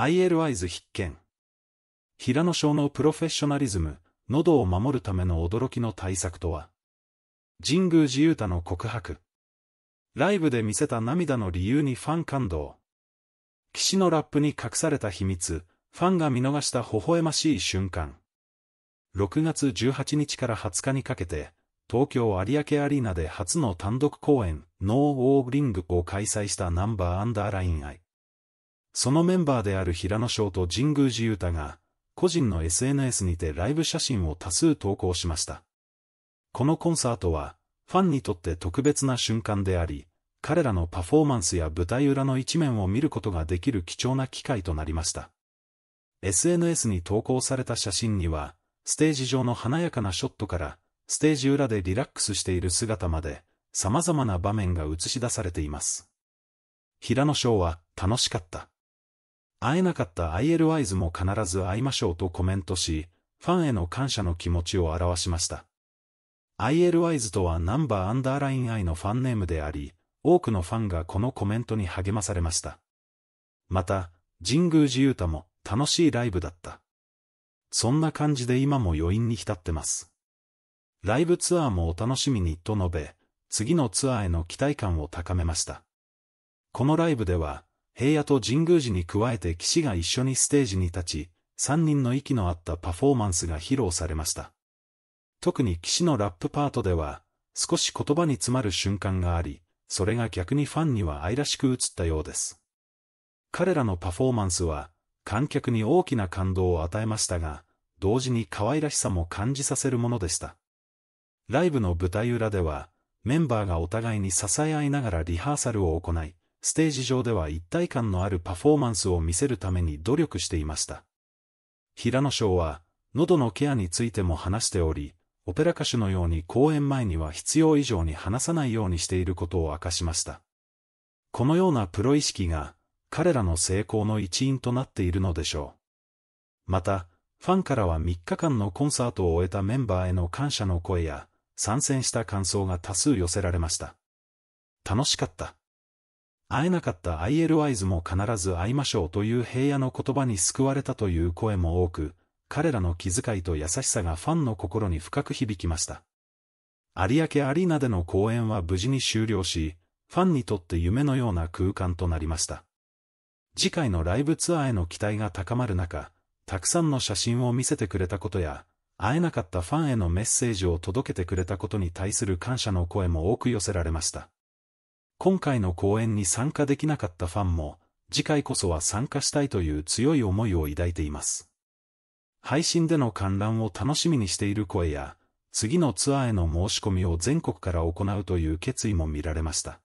iLYs 必見。平野紫耀のプロフェッショナリズム、喉を守るための驚きの対策とは神宮寺勇太の告白。ライブで見せた涙の理由にファン感動。岸のラップに隠された秘密、ファンが見逃した微笑ましい瞬間。6月18日から20日にかけて、東京有明アリーナで初の単独公演、 No.O -ring-を開催したナンバーアンダーラインアイ。そのメンバーである平野翔と神宮寺勇太が、個人の SNS にてライブ写真を多数投稿しました。このコンサートは、ファンにとって特別な瞬間であり、彼らのパフォーマンスや舞台裏の一面を見ることができる貴重な機会となりました。SNS に投稿された写真には、ステージ上の華やかなショットから、ステージ裏でリラックスしている姿まで、様々な場面が映し出されています。平野翔は、楽しかった。会えなかった IL ワイズも必ず会いましょうとコメントし、ファンへの感謝の気持ちを表しました。IL ワイズとはナンバーアンダーライン I のファンネームであり、多くのファンがこのコメントに励まされました。また、神宮寺勇太も楽しいライブだった。そんな感じで今も余韻に浸ってます。ライブツアーもお楽しみにと述べ、次のツアーへの期待感を高めました。このライブでは、平野と神宮寺に加えて騎士が一緒にステージに立ち、3人の息の合ったパフォーマンスが披露されました。特に騎士のラップパートでは、少し言葉に詰まる瞬間があり、それが逆にファンには愛らしく映ったようです。彼らのパフォーマンスは、観客に大きな感動を与えましたが、同時に可愛らしさも感じさせるものでした。ライブの舞台裏では、メンバーがお互いに支え合いながらリハーサルを行い、ステージ上では一体感のあるパフォーマンスを見せるために努力していました。平野翔は、喉のケアについても話しており、オペラ歌手のように公演前には必要以上に話さないようにしていることを明かしました。このようなプロ意識が、彼らの成功の一因となっているのでしょう。また、ファンからは3日間のコンサートを終えたメンバーへの感謝の声や、参戦した感想が多数寄せられました。楽しかった。会えなかった IL ワイズも必ず会いましょうという平野の言葉に救われたという声も多く、彼らの気遣いと優しさがファンの心に深く響きました。有明アリーナでの公演は無事に終了し、ファンにとって夢のような空間となりました。次回のライブツアーへの期待が高まる中、たくさんの写真を見せてくれたことや、会えなかったファンへのメッセージを届けてくれたことに対する感謝の声も多く寄せられました。今回の公演に参加できなかったファンも、次回こそは参加したいという強い思いを抱いています。配信での観覧を楽しみにしている声や、次のツアーへの申し込みを全国から行うという決意も見られました。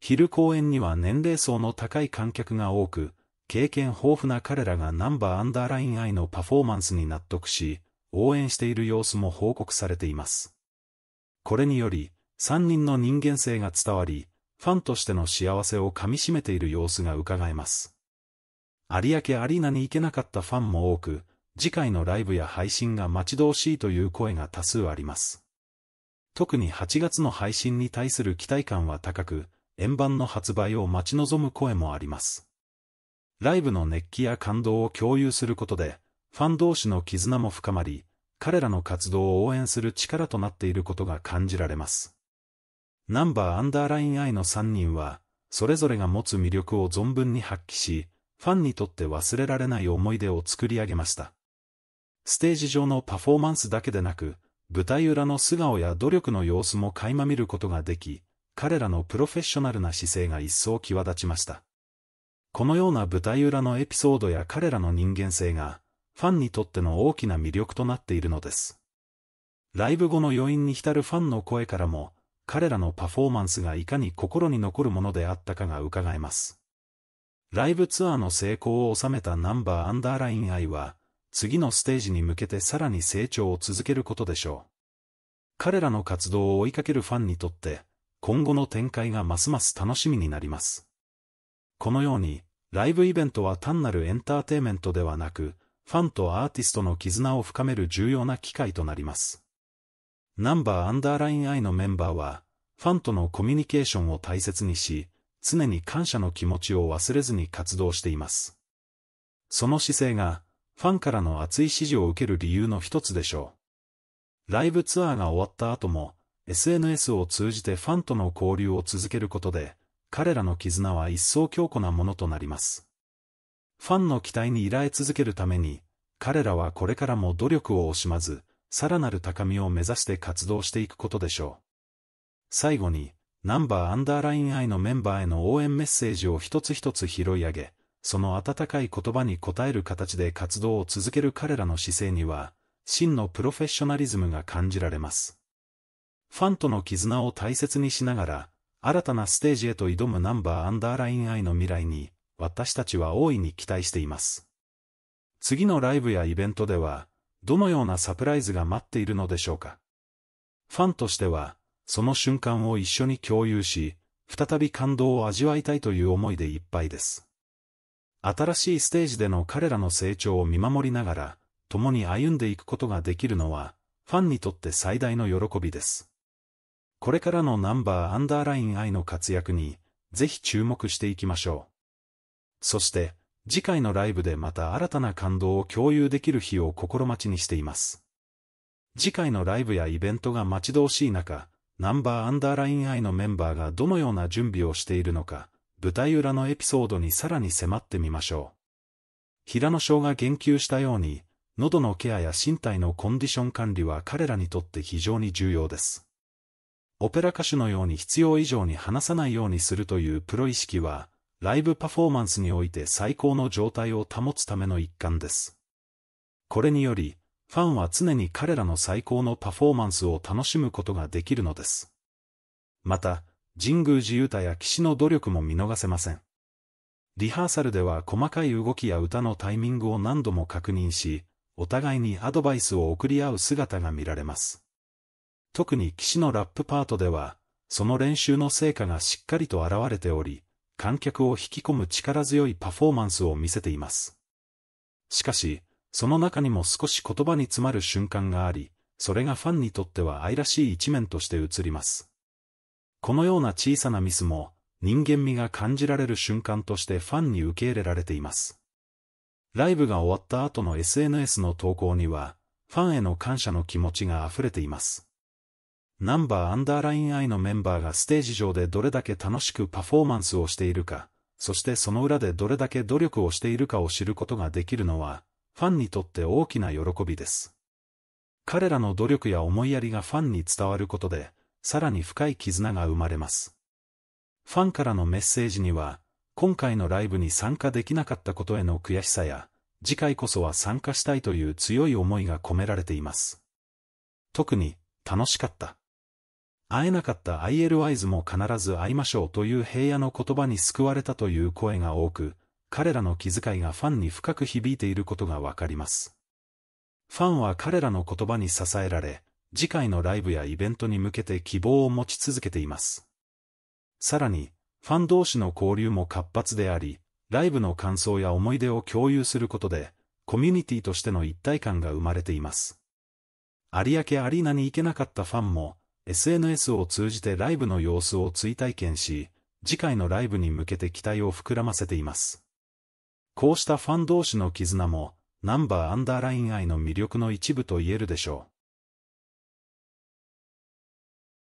昼公演には年齢層の高い観客が多く、経験豊富な彼らがナンバーアンダーラインアイのパフォーマンスに納得し、応援している様子も報告されています。これにより、3人の人間性が伝わり、ファンとしての幸せをかみしめている様子が伺えます。有明アリーナに行けなかったファンも多く、次回のライブや配信が待ち遠しいという声が多数あります。特に8月の配信に対する期待感は高く、円盤の発売を待ち望む声もあります。ライブの熱気や感動を共有することで、ファン同士の絆も深まり、彼らの活動を応援する力となっていることが感じられます。ナンバーアンダーラインアイの3人は、それぞれが持つ魅力を存分に発揮し、ファンにとって忘れられない思い出を作り上げました。ステージ上のパフォーマンスだけでなく、舞台裏の素顔や努力の様子も垣間見ることができ、彼らのプロフェッショナルな姿勢が一層際立ちました。このような舞台裏のエピソードや彼らの人間性が、ファンにとっての大きな魅力となっているのです。ライブ後の余韻に浸るファンの声からも、彼らのパフォーマンスがいかに心に残るものであったかが伺えます。ライブツアーの成功を収めたナンバーアンダーラインアイは、次のステージに向けてさらに成長を続けることでしょう。彼らの活動を追いかけるファンにとって、今後の展開がますます楽しみになります。このように、ライブイベントは単なるエンターテイメントではなく、ファンとアーティストの絆を深める重要な機会となります。ナンバーアンダーラインアイのメンバーは、ファンとのコミュニケーションを大切にし、常に感謝の気持ちを忘れずに活動しています。その姿勢が、ファンからの熱い支持を受ける理由の一つでしょう。ライブツアーが終わった後も、SNS を通じてファンとの交流を続けることで、彼らの絆は一層強固なものとなります。ファンの期待に依頼続けるために、彼らはこれからも努力を惜しまず、さらなる高みを目指して活動していくことでしょう。最後に、ナンバーアンダーラインアイのメンバーへの応援メッセージを一つ一つ拾い上げ、その温かい言葉に応える形で活動を続ける彼らの姿勢には、真のプロフェッショナリズムが感じられます。ファンとの絆を大切にしながら、新たなステージへと挑むナンバーアンダーラインアイの未来に、私たちは大いに期待しています。次のライブやイベントでは、どのようなサプライズが待っているのでしょうか？ファンとしては、その瞬間を一緒に共有し、再び感動を味わいたいという思いでいっぱいです。新しいステージでの彼らの成長を見守りながら、共に歩んでいくことができるのは、ファンにとって最大の喜びです。これからのナンバーアンダーライン愛の活躍に、ぜひ注目していきましょう。そして、次回のライブでまた新たな感動を共有できる日を心待ちにしています。次回のライブやイベントが待ち遠しい中、ナンバーアンダーラインアイのメンバーがどのような準備をしているのか、舞台裏のエピソードにさらに迫ってみましょう。平野翔が言及したように、喉のケアや身体のコンディション管理は彼らにとって非常に重要です。オペラ歌手のように必要以上に話さないようにするというプロ意識は、ライブパフォーマンスにおいて最高の状態を保つための一環です。これにより、ファンは常に彼らの最高のパフォーマンスを楽しむことができるのです。また、神宮寺勇太や騎士の努力も見逃せません。リハーサルでは細かい動きや歌のタイミングを何度も確認し、お互いにアドバイスを送り合う姿が見られます。特に騎士のラップパートでは、その練習の成果がしっかりと現れており、観客を引き込む力強いパフォーマンスを見せています。しかし、その中にも少し言葉に詰まる瞬間があり、それがファンにとっては愛らしい一面として映ります。このような小さなミスも、人間味が感じられる瞬間としてファンに受け入れられています。ライブが終わった後の SNS の投稿には、ファンへの感謝の気持ちが溢れています。ナンバーアンダーラインアイのメンバーがステージ上でどれだけ楽しくパフォーマンスをしているか、そしてその裏でどれだけ努力をしているかを知ることができるのは、ファンにとって大きな喜びです。彼らの努力や思いやりがファンに伝わることで、さらに深い絆が生まれます。ファンからのメッセージには、今回のライブに参加できなかったことへの悔しさや、次回こそは参加したいという強い思いが込められています。特に、楽しかった。会えなかった IL ワイズも必ず会いましょうという平野の言葉に救われたという声が多く、彼らの気遣いがファンに深く響いていることがわかります。ファンは彼らの言葉に支えられ、次回のライブやイベントに向けて希望を持ち続けています。さらに、ファン同士の交流も活発であり、ライブの感想や思い出を共有することで、コミュニティとしての一体感が生まれています。有明アリーナに行けなかったファンも、SNS を通じてライブの様子を追体験し、次回のライブに向けて期待を膨らませています。こうしたファン同士の絆も、ナンバーアンダーライン愛の魅力の一部と言えるでしょう。